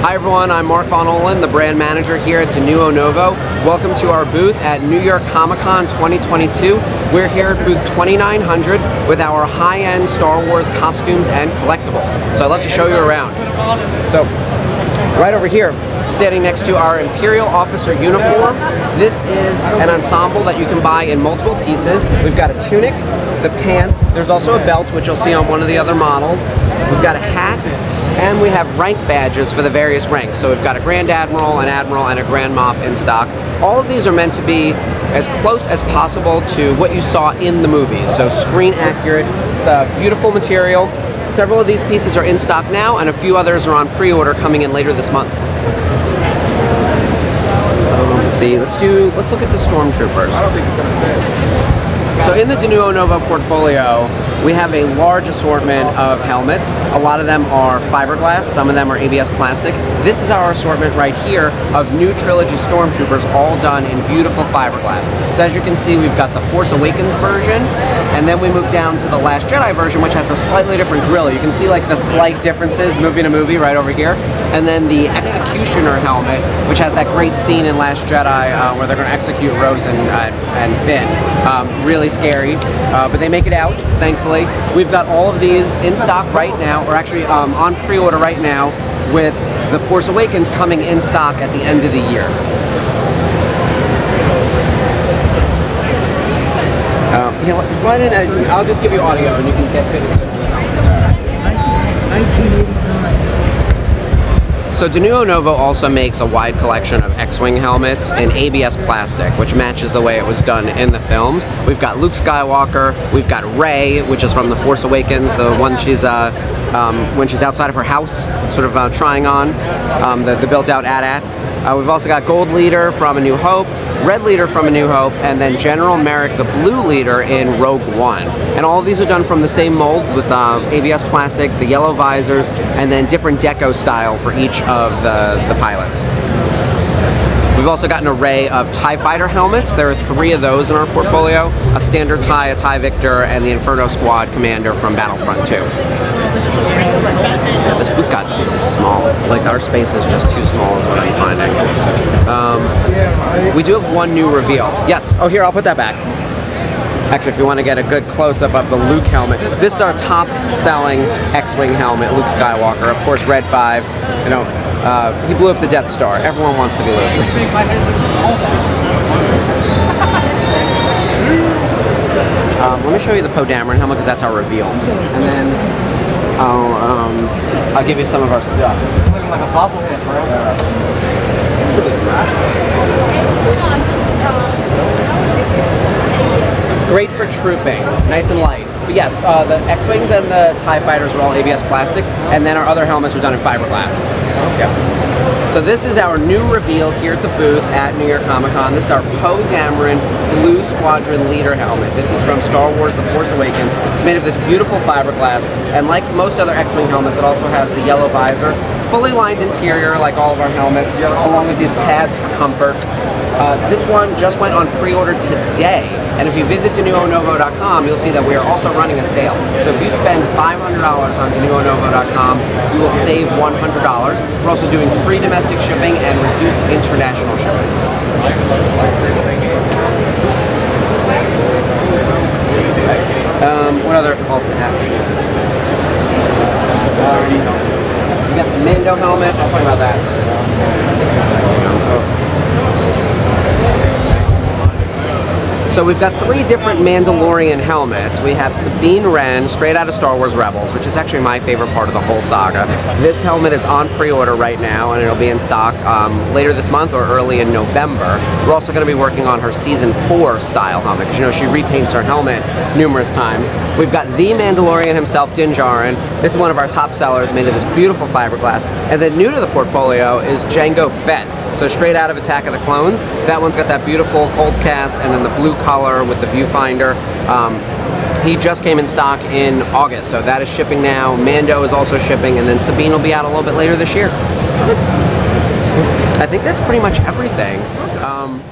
Hi everyone, I'm Mark Von Ohlen, the brand manager here at Denuo Novo. Welcome to our booth at New York Comic Con 2022. We're here at booth 2900 with our high-end Star Wars costumes and collectibles. So I'd love to show you around. So, right over here, standing next to our Imperial Officer uniform. This is an ensemble that you can buy in multiple pieces. We've got a tunic, the pants, there's also a belt, which you'll see on one of the other models. We've got a hat, and we have rank badges for the various ranks. So we've got a Grand Admiral, an Admiral, and a Grand Moff in stock. All of these are meant to be as close as possible to what you saw in the movie. So screen accurate, it's a beautiful material. Several of these pieces are in stock now, and a few others are on pre-order coming in later this month. Um, see, let's do, let's look at the Stormtroopers. I don't think it's gonna fit. So in the Denuo Novo portfolio, we have a large assortment of helmets. A lot of them are fiberglass, some of them are ABS plastic. This is our assortment right here of new Trilogy Stormtroopers, all done in beautiful fiberglass. So as you can see, we've got the Force Awakens version, and then we move down to the Last Jedi version, which has a slightly different grill. You can see like the slight differences movie to movie right over here. And then the Executioner helmet, which has that great scene in Last Jedi uh, where they're going to execute Rose and, uh, and Finn. Um, really scary, uh, but they make it out, thankfully thankfully. We've got all of these in stock right now, or actually um, on pre-order right now, with The Force Awakens coming in stock at the end of the year. Um, yeah, slide in, I'll just give you audio and you can get good. 1989. So Denuo Novo also makes a wide collection of X-Wing helmets in ABS plastic, which matches the way it was done in the films. We've got Luke Skywalker, we've got Rey, which is from The Force Awakens, the one she's uh, um, when she's outside of her house, sort of uh, trying on um, the, the built-out AT-AT. Uh, we've also got Gold Leader from A New Hope, Red Leader from A New Hope, and then General Merrick, the Blue Leader in Rogue One. And all of these are done from the same mold with uh, ABS plastic, the yellow visors, and then different deco style for each of the, the pilots. We've also got an array of TIE Fighter helmets. There are three of those in our portfolio. A standard TIE, a TIE Victor, and the Inferno Squad Commander from Battlefront 2. Yeah, this boot got, this is small. Like our space is just too small is what. Um, we do have one new reveal. Yes, oh here, I'll put that back. Actually, if you want to get a good close-up of the Luke helmet, this is our top-selling X-Wing helmet, Luke Skywalker. Of course, Red 5, you know, uh, he blew up the Death Star. Everyone wants to be Luke. Um, let me show you the Poe Dameron helmet because that's our reveal. And then I'll, um, I'll give you some of our stuff. It's looking like a bobblehead, bro. Great for trooping, nice and light. But yes, uh, the X-Wings and the TIE Fighters are all ABS plastic, and then our other helmets are done in fiberglass. Yeah. So this is our new reveal here at the booth at New York Comic Con. This is our Poe Dameron Blue Squadron Leader helmet. This is from Star Wars The Force Awakens. It's made of this beautiful fiberglass, and like most other X-Wing helmets, it also has the yellow visor, fully lined interior like all of our helmets, along with these pads for comfort. Uh, this one just went on pre-order today, and if you visit denuonovo.com, you'll see that we are also running a sale. So if you spend $500 on denuonovo.com, you will save $100. We're also doing free domestic shipping and reduced international shipping. Um, what other calls to action? We got some Mando helmets. I'll talk about that. So we've got three different Mandalorian helmets. We have Sabine Wren, straight out of Star Wars Rebels, which is actually my favorite part of the whole saga. This helmet is on pre-order right now, and it'll be in stock um, later this month or early in November. We're also going to be working on her Season 4 style helmet, because you know she repaints her helmet numerous times. We've got the Mandalorian himself, Din Djarin. This is one of our top sellers, made of this beautiful fiberglass. And then new to the portfolio is Jango Fett. So straight out of Attack of the Clones. That one's got that beautiful cold cast and then the blue color with the viewfinder. Um, he just came in stock in August, so that is shipping now. Mando is also shipping, and then Sabine will be out a little bit later this year. I think that's pretty much everything. Um,